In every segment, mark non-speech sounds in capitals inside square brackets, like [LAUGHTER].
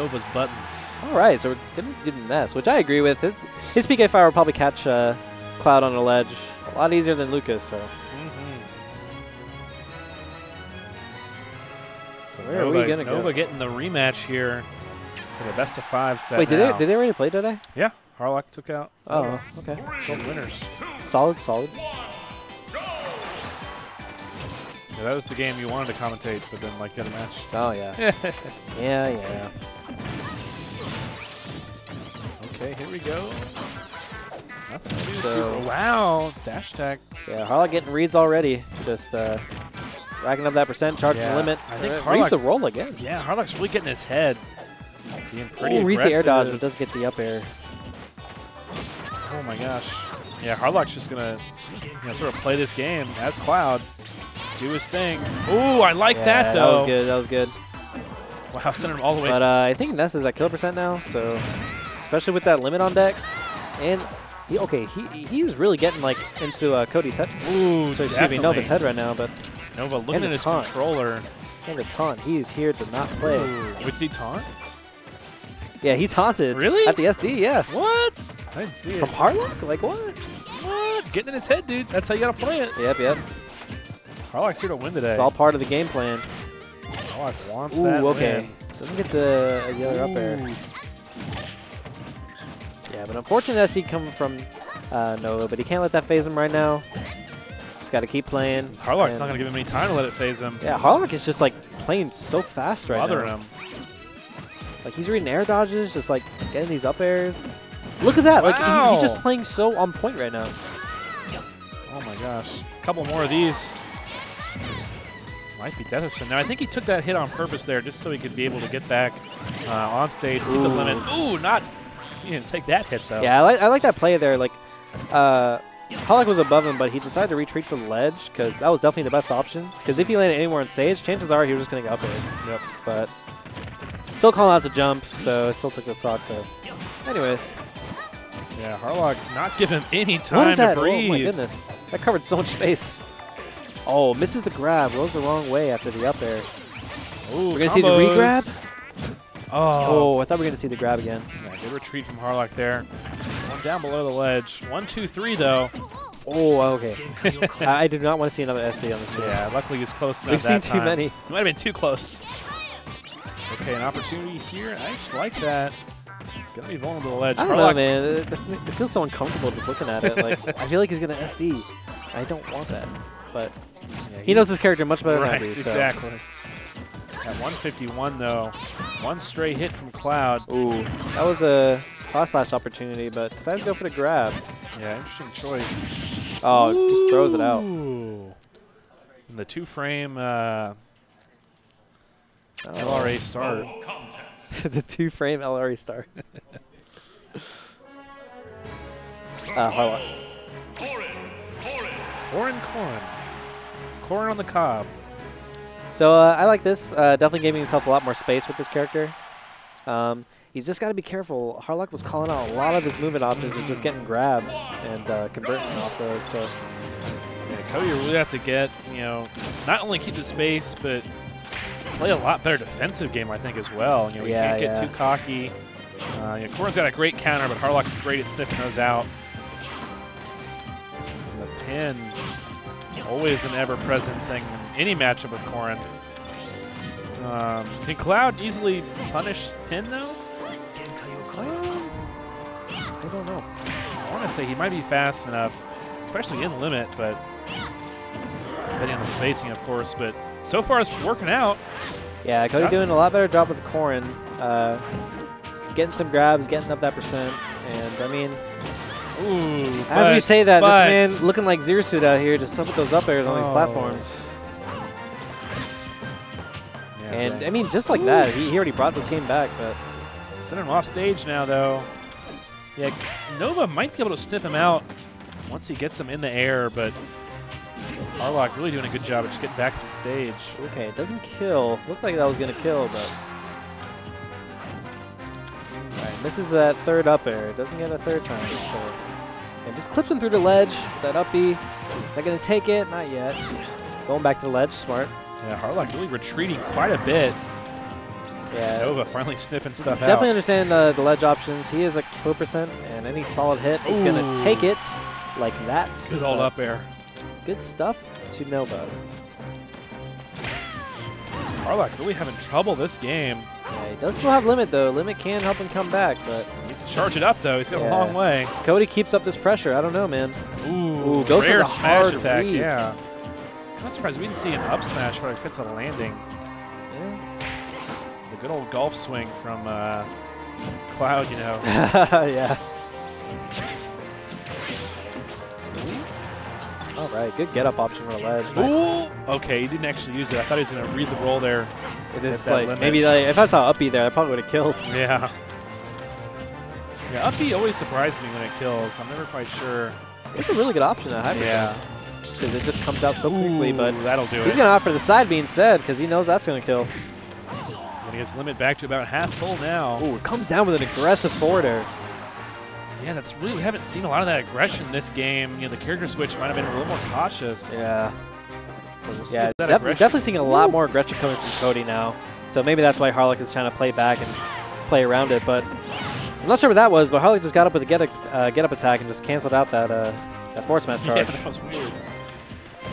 Nova's buttons. All right, so we're getting good Ness, which I agree with. His, his PK Fire will probably catch uh, Cloud on a ledge a lot easier than Lucas. So Mm-hmm. So Where are we gonna go? Nova getting the rematch here for the best of five set wait, did now. they did they already play today? Yeah, Harlock took out Oh, okay. both winners. Solid, solid. Yeah, that was the game you wanted to commentate, but then like get a match. Oh yeah, [LAUGHS] yeah, yeah. Okay, here we go. Nothing So- Wow, dash attack. Yeah, Harlock getting reads already. Just uh, racking up that percent, charging Yeah, the limit. I think Harlock- reads the roll again. Yeah, Harlock's really getting his head. Being pretty Oh, reads the air dodge, but does get the up air. Oh my gosh. Yeah, Harlock's just gonna you know, sort of play this game as Cloud, do his things. Ooh, I like yeah, that though. That was good. That was good. Wow, [LAUGHS] sending him all the way. But uh, I think Ness is at kill percent now, so especially with that limit on deck, and he, okay, he he's really getting like into uh, Cody's head. Ooh, so excuse me. Nova's head right now, but Nova looking at the his taunt. controller. and a taunt. He's here to not play. Ooh, with the taunt? Yeah, he taunted. Really? At the SD, yeah. What? I didn't see it. From Harlock? Like what? What? Getting in his head, dude. That's how you gotta play it. Yep, yep. Harlock's here to win today. It's all part of the game plan. Harlock wants Ooh, that okay. win. Doesn't get the, the other up air. Yeah, but unfortunately that's he coming from uh, Nova, but he can't let that phase him right now. Just got to keep playing. Harlock's and- not gonna give him any time to let it phase him. Yeah, Harlock is just like playing so fast right Smothering now. him. Like he's reading air dodges, just like getting these up airs. Look at that! Like he, Wow. he's just playing so on point right now. Oh my gosh. A couple more of these. Might be Deatherson. Now, I think he took that hit on purpose there just so he could be able to get back uh, on stage, keep the limit. Ooh, not. He didn't take that hit, though. Yeah, I like I like that play there. Like, uh, Harlock was above him, but he decided to retreat to the ledge because that was definitely the best option. Because if he landed anywhere on stage, chances are he was just gonna get up air. Yep. But still calling out the jump, so it still took that sock. So, anyways, Yeah, Harlock not give him any what time is that? to Oh my goodness, that covered so much space. Oh, misses the grab. Goes the wrong way after the up air. Ooh, We're gonna see the re-grab? Oh. Oh, I thought we were gonna see the grab again. Yeah, good retreat from Harlock there. One down below the ledge. One, two, three, though. Oh, okay. [LAUGHS] I, I do not want to see another SD on this stream. Yeah, luckily he was close enough We've that seen too time. many. He might have been too close. Okay, an opportunity here. I just like that. Gonna be vulnerable to the ledge. I don't know, man. It, it it feels so uncomfortable just looking at it. Like I feel like he's gonna SD. I don't want that, but Yeah, he knows his character much better Right, than I do. so- exactly. At 151, though, one stray hit from Cloud. Ooh, that was a cross slash opportunity, but decided to go for the grab. Yeah, interesting choice. Oh, just throws it out. And the two-frame uh, Oh. LRA start. [LAUGHS] the two frame LRE star. [LAUGHS] uh, Harlock. Corrin Corrin. Corrin on the cob. So uh, I like this. Uh, definitely giving himself a lot more space with this character. Um, he's just got to be careful. Harlock was calling out a lot of his movement options and just getting grabs and uh, converting off those. So Yeah, Cody really have to get, you know, not only keep the space, but play a lot better defensive game, I think, as well. You know, he Yeah, can't get yeah. too cocky. Uh, you know, Corrin's got a great counter, but Harlock's great at sniffing those out. And the pin, always an ever-present thing in any matchup with Corrin. Um, can Cloud easily punish Pin, though? um, I don't know. I want to say he might be fast enough, especially in limit, but depending on the spacing, of course. But so far, it's working out. Yeah, Cody doing a lot better job with the Corrin. Uh, getting some grabs, getting up that percent. And I mean, Ooh, as we say that, this man looking like Zero Suit out here, just up with those up airs on these Oh. platforms. Yeah, And dang. I mean, just like that, he, he already brought this game back. But sending him off stage now, though. Yeah, Nova might be able to sniff him out once he gets him in the air, but Harlock really doing a good job of just getting back to the stage. okay, it doesn't kill. Looked like that was gonna kill, but. Alright, misses that third up air. Doesn't get a third time. So, and just clips him through the ledge. That up B. Is that gonna take it? Not yet. Going back to the ledge, smart. Yeah, Harlock really retreating quite a bit. Yeah. Nova finally sniffing stuff Definitely out. understand the, the ledge options. He is a kill percent, and any solid hit is going to take it like that. Good old up air. Good stuff to Nova. Harlock really having trouble this game. Yeah, he does still have limit though. Limit can help him come back, but Needs to charge it up though. He's got Yeah. a long way. Cody keeps up this pressure. I don't know, man. Ooh, Ooh, goes rare the smash hard attack. read. Yeah. I'm not surprised we didn't see an up smash where it gets a landing. Yeah. The good old golf swing from uh, Cloud, you know. [LAUGHS] yeah. Right, good get up option for a ledge. Nice. Okay, he didn't actually use it. I thought he was going to read the roll there. It is like limit. maybe like if I saw Uppy there, I probably would have killed. Yeah. Yeah, uppy always surprises me when it kills. I'm never quite sure. It's a really good option at high Yeah. because it just comes out so quickly. But that'll do he's it. gonna offer the side being said because he knows that's gonna kill. And he gets limit back to about half full now. Ooh, it comes down with an aggressive forward air. Yeah, that's really we haven't seen a lot of that aggression this game. You know, the character switch might have been a little more cautious. Yeah. We'll Yeah, def- aggression- definitely seeing a lot more aggression coming from Cody now. So maybe that's why Harlock is trying to play back and play around it. But I'm not sure what that was. But Harlock just got up with a get a, uh, get up attack and just canceled out that uh, that force match [LAUGHS] Yeah, charge. that was weird.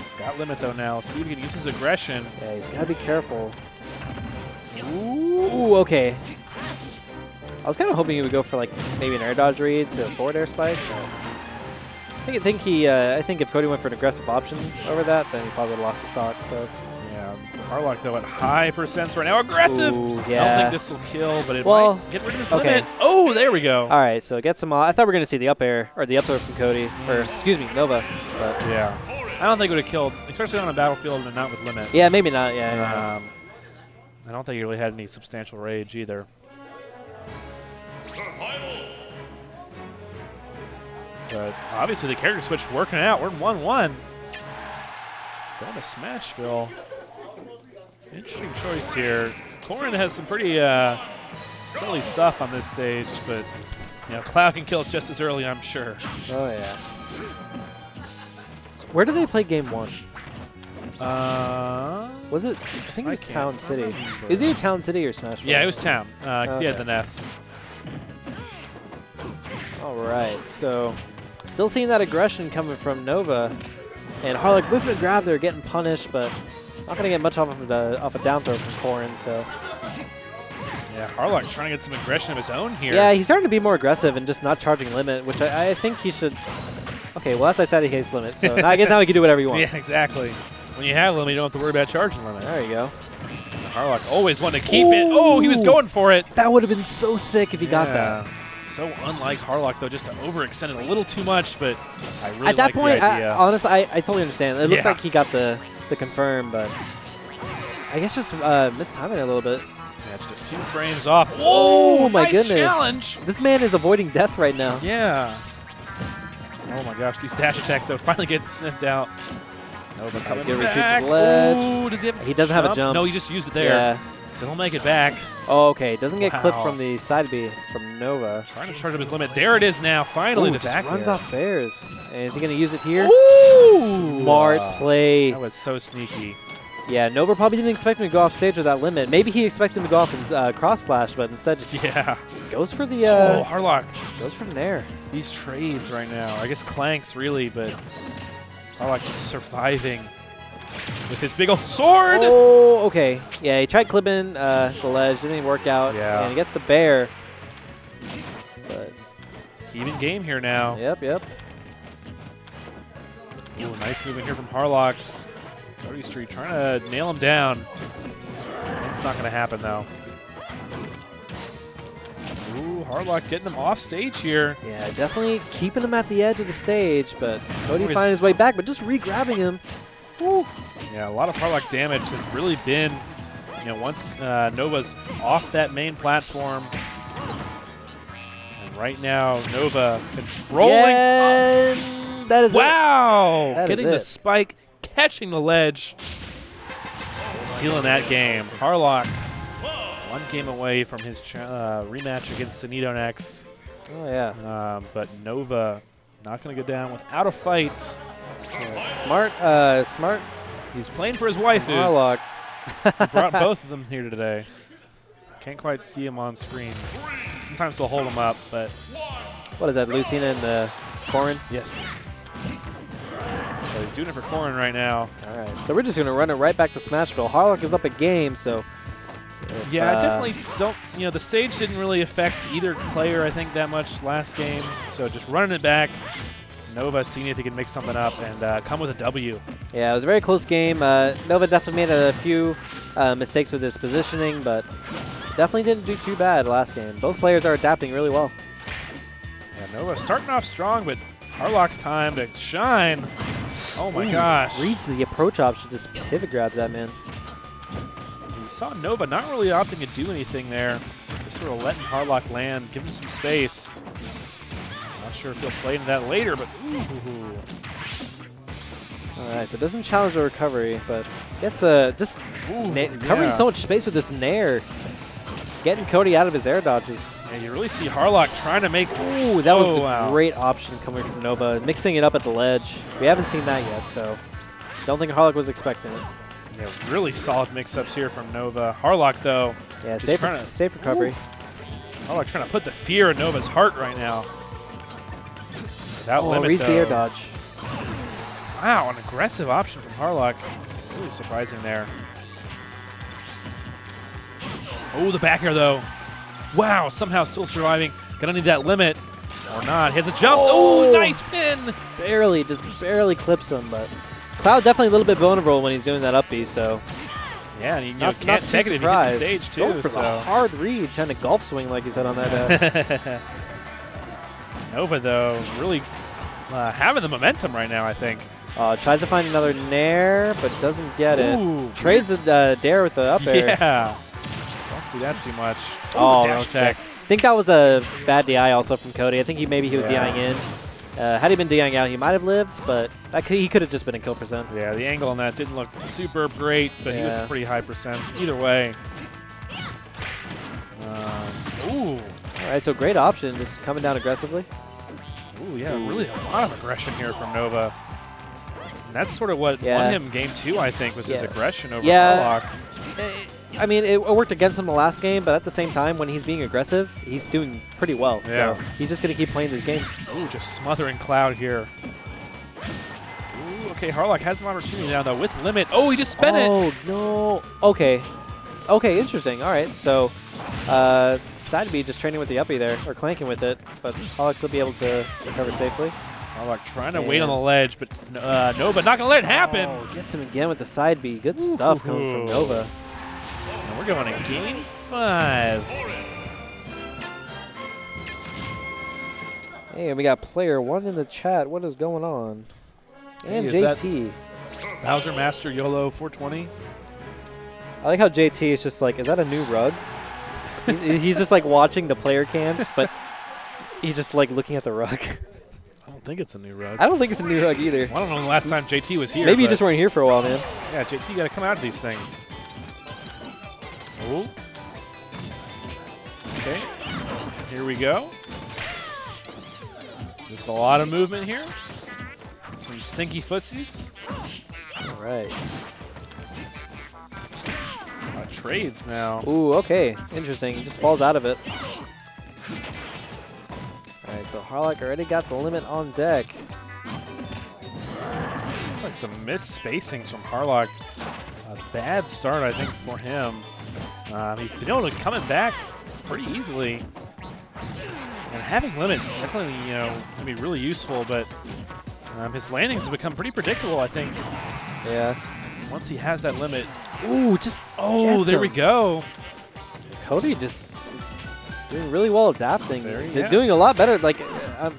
It's got limit though now. See if he can use his aggression. Yeah, he's got to be careful. Ooh, okay. I was kind of hoping he would go for like maybe an air dodge read to a forward air spike. I think, I think he. Uh, I think if Cody went for an aggressive option over that, then he probably would have lost the stock. So Yeah, Harlock though at high percents right now. Aggressive. Ooh, yeah. I don't think this will kill, but it Well, might get rid of his okay. limit. Oh, there we go. All right, so get some. I thought we were going to see the up air or the up air from Cody, or excuse me, Nova. But Yeah. I don't think it would have killed, especially on a battlefield and not with limit. yeah, maybe not. Yeah, yeah. Um, I don't think he really had any substantial rage either. But obviously the character switch working out. We're in 1 1. Going to Smashville. Interesting choice here. Corrin has some pretty uh, silly stuff on this stage, but you know, Cloud can kill it just as early, I'm sure. Oh yeah. Where did they play game one? Uh, Was it? I think it was Town City. remember. Is it Town City or Smash? yeah, it was Town, because he had the Ness. All right, so still seeing that aggression coming from Nova, and Harlock whipping a grab there, getting punished, but not gonna get much off of the off a down throw from Corrin. So Yeah, Harlock trying to get some aggression of his own here. yeah, he's starting to be more aggressive and just not charging limit, which I, I think he should. Okay, well that's I said he hates limit, so [LAUGHS] now I guess now he can do whatever you want. Yeah, exactly. When you have limit, you don't have to worry about charging limit. There you go. Harlock always wanted to keep it. Oh, he was going for it. That would have been so sick if he got that. So unlike Harlock, though, just to overextend it a little too much, but I really At that like point, the I, honestly, I, I totally understand. It looked Yeah. like he got the the confirm, but I guess just uh, missed timing a little bit. yeah, just a few frames off. Oh Whoa, my nice goodness! challenge. This man is avoiding death right now. Yeah. Oh my gosh, these dash attacks though finally get sniffed out. Nova coming good retreat to the ledge. Ooh, does he? He doesn't have a jump. No, he just used it there. Yeah. So he'll make it back. Oh, okay. Doesn't get clipped from the side B from Nova. Trying to charge up his limit. There it is now. Finally, Ooh, the just back runs air. off bears. And is he going to use it here? Ooh! Smart play. That was so sneaky. Yeah, Nova probably didn't expect him to go off stage with that limit. Maybe he expected him to go off and uh, cross slash, but instead just Yeah. goes for the uh, oh, Harlock. goes from there. These trades right now. I guess Clanks really, but Harlock just surviving with his big old sword. Oh, okay. Yeah, he tried clipping uh, the ledge, didn't even work out. Yeah. And he gets the bear. But Even game here now. yep, yep. Ooh, nice movement here from Harlock. Cody Street trying to nail him down. It's not going to happen though. Ooh, Harlock getting him off stage here. Yeah, definitely keeping him at the edge of the stage, but Cody finding his way back, but just re-grabbing him. Yeah, a lot of Harlock damage has really been, you know, once uh, Nova's off that main platform. And right now, Nova controlling. Yeah, that is it. Wow! That is Getting the it. spike, catching the ledge, sealing that game. Harlock, one game away from his uh, rematch against Sunito next. Oh, yeah. Um, but Nova not going to go down without a fight. Smart, uh, smart He's playing for his waifus. Harlock. He brought [LAUGHS] both of them here today. Can't quite see him on screen. Sometimes they'll hold him up, but What is that, Lucina and uh, Corin? yes. So he's doing it for Corrin right now. All right, so we're just going to run it right back to Smashville. Harlock is up a game, so... if, Yeah, I uh, definitely don't. You know, the stage didn't really affect either player, I think, that much last game. So just running it back. Nova seeing if he can make something up and uh, come with a W. Yeah, it was a very close game. Uh, Nova definitely made a few uh, mistakes with his positioning, but definitely didn't do too bad last game. Both players are adapting really well. Yeah, Nova starting off strong, but Harlock's time to shine. Oh my Ooh, gosh. Reads the approach option, just pivot grabs that man. We saw Nova not really opting to do anything there. Just sort of letting Harlock land, give him some space. Sure if he'll play into that later, but ooh. All right, so it doesn't challenge the recovery, but gets a just Ooh, covering yeah. so much space with this nair, getting Cody out of his air dodges. Yeah, you really see Harlock trying to make. Ooh, that was Oh, a wow. great option coming from Nova, mixing it up at the ledge. We haven't seen that yet, so don't think Harlock was expecting it. Yeah, really solid mix-ups here from Nova. Harlock, though, Yeah, safe, to- safe recovery. Harlock trying to put the fear in Nova's heart right now. That Oh, limit, reads the air though. dodge. Wow, an aggressive option from Harlock. Really surprising there. Oh, the back air, though. Wow, somehow still surviving. Gonna need that limit. Or not. He has a jump. Oh, Oh. nice pin. Barely, just barely clips him, but Cloud definitely a little bit vulnerable when he's doing that up B, so Yeah, and you, you know, not, can't take it if you hit the stage, too. Going for so. hard read, trying to golf swing like you said on that. Uh, [LAUGHS] Nova, though, really uh, having the momentum right now, I think. uh, tries to find another nair, but doesn't get it. Trades the uh, dair with the up air. Yeah. Don't see that too much. Oh, dash no, tech. I think that was a bad DI also from Cody. I think he maybe he was Yeah. DIing in. Uh, had he been DIing out, he might have lived, but that could, he could have just been in kill percent. Yeah, the angle on that didn't look super great, but he was a pretty high percents. Either way. All right, so great option, just coming down aggressively. Ooh, yeah, really a lot of aggression here from Nova. And that's sort of what Yeah. won him game two, I think, was his aggression over Yeah. Harlock. Eh, I mean, it worked against him the last game, but at the same time, when he's being aggressive, he's doing pretty well. Yeah. So he's just going to keep playing this game. Ooh, just smothering Cloud here. Ooh, okay, Harlock has some opportunity now, though, with limit. Oh, he just spent it. oh, no. Okay. Okay, interesting. All right, so uh, side B just training with the uppie there, or clanking with it, but Alex will be able to recover safely. Harlock trying to wait on the ledge, but uh, Nova not going to let it happen. Oh, gets him again with the side B. Good stuff coming from Nova. And we're going to game five. Hey, we got player one in the chat. What is going on? And Hey, JT. Bowser Master YOLO 420. I like how JT is just like, is that a new rug? He's, he's just like watching the player cams, but he's just like looking at the rug. I don't think it's a new rug. I don't think it's a new rug either. I don't know the last time JT was here. Maybe you just weren't here for a while, man. Yeah, JT, you got to come out of these things. Oh. Okay. Here we go. Just a lot of movement here. Some stinky footsies. All right. A lot of trades now. Ooh, okay. Interesting. He just falls out of it. All right, so Harlock already got the limit on deck. Looks like some missed spacings from Harlock. A bad start, I think, for him. Um, he's been able to come back pretty easily. And having limits definitely, you know, can be really useful, but um, his landings have become pretty predictable, I think, Yeah. once he has that limit. Ooh, just Oh, gets there we go. Cody just doing really well adapting. There he- They're yeah. doing a lot better. Like, uh, um,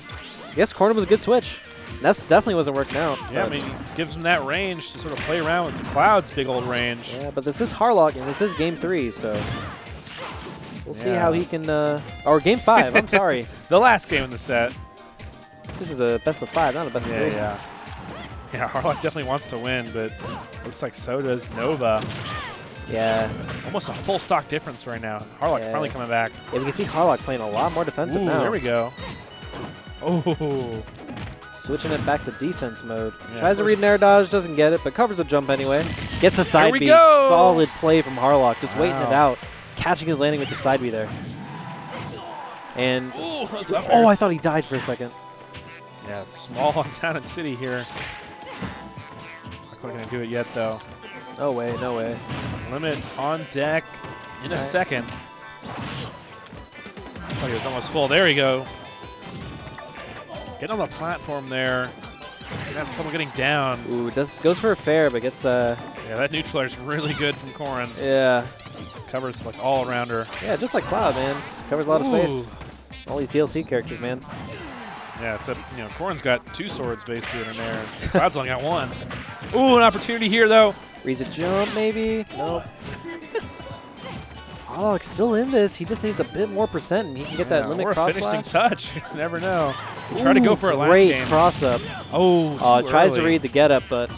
I guess Cornum was a good switch. That's definitely wasn't working out. Yeah, I mean, gives him that range to sort of play around with Cloud's big old range. Yeah, but this is Harlock, and this is game three, so we'll see how he can. Uh, or game five. I'm sorry. [LAUGHS] The last game in the set. This is a best of five, not a best Yeah, of three. yeah. Yeah, [LAUGHS] Harlock definitely wants to win, but looks like so does Nova. Yeah. Almost a full stock difference right now. Harlock Yeah. finally coming back. Yeah, we can see Harlock playing a lot more defensive Ooh, now. there we go. Oh, Switching it back to defense mode. Yeah, Tries to read an air dodge, doesn't get it, but covers a jump anyway. Gets the side B. go! Solid play from Harlock, just waiting it out. catching his landing with the side B there. And Ooh, oh, I thought he died for a second. Yeah, small on [LAUGHS] town and city here. Quite gonna do it yet though. No way, no way. Limit on deck in a second. Oh, he was almost full. There we go. Get on the platform there. Gonna have trouble getting down. Ooh, does goes for a fair, but gets uh, Yeah, that neutral is really good from Corrin. yeah, Covers like all around her. yeah, just like Cloud, man. Covers a lot of space. All these DLC characters, man. Yeah, except you know, Corrin's got two swords basically in there. Cloud's only got one. Ooh, an opportunity here though. Reads a jump, maybe. Nope. [LAUGHS] Oh, still in this. He just needs a bit more percent, and he can get that Yeah, limit or a cross finishing slash. touch. [LAUGHS] You never know. Tried to go for a last Great game. cross up. Oh, Uh, tries to read the get up, but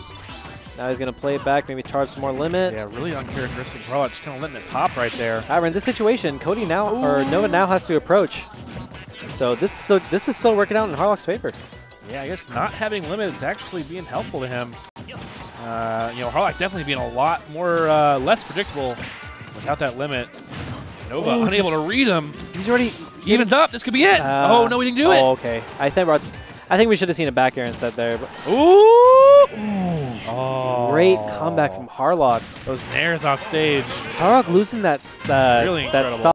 now he's gonna play it back. Maybe charge some more limit. Yeah, really uncharacteristic. Harlock just kind of letting it pop right there. However, in this situation, Cody now or Nova now has to approach. So this is still, this is still working out in Harlock's favor. Yeah, I guess not having limit is actually being helpful to him. Uh, you know, Harlock definitely being a lot more uh, less predictable without that limit. Nova Ooh, unable to read him. He's already Evened up. This could be it. Uh, oh no, we didn't do oh, it. okay. I think I think we should have seen a back air instead there. But Ooh. Oh. great comeback from Harlock. those nairs off stage. Harlock losing that uh, Really that incredible. stop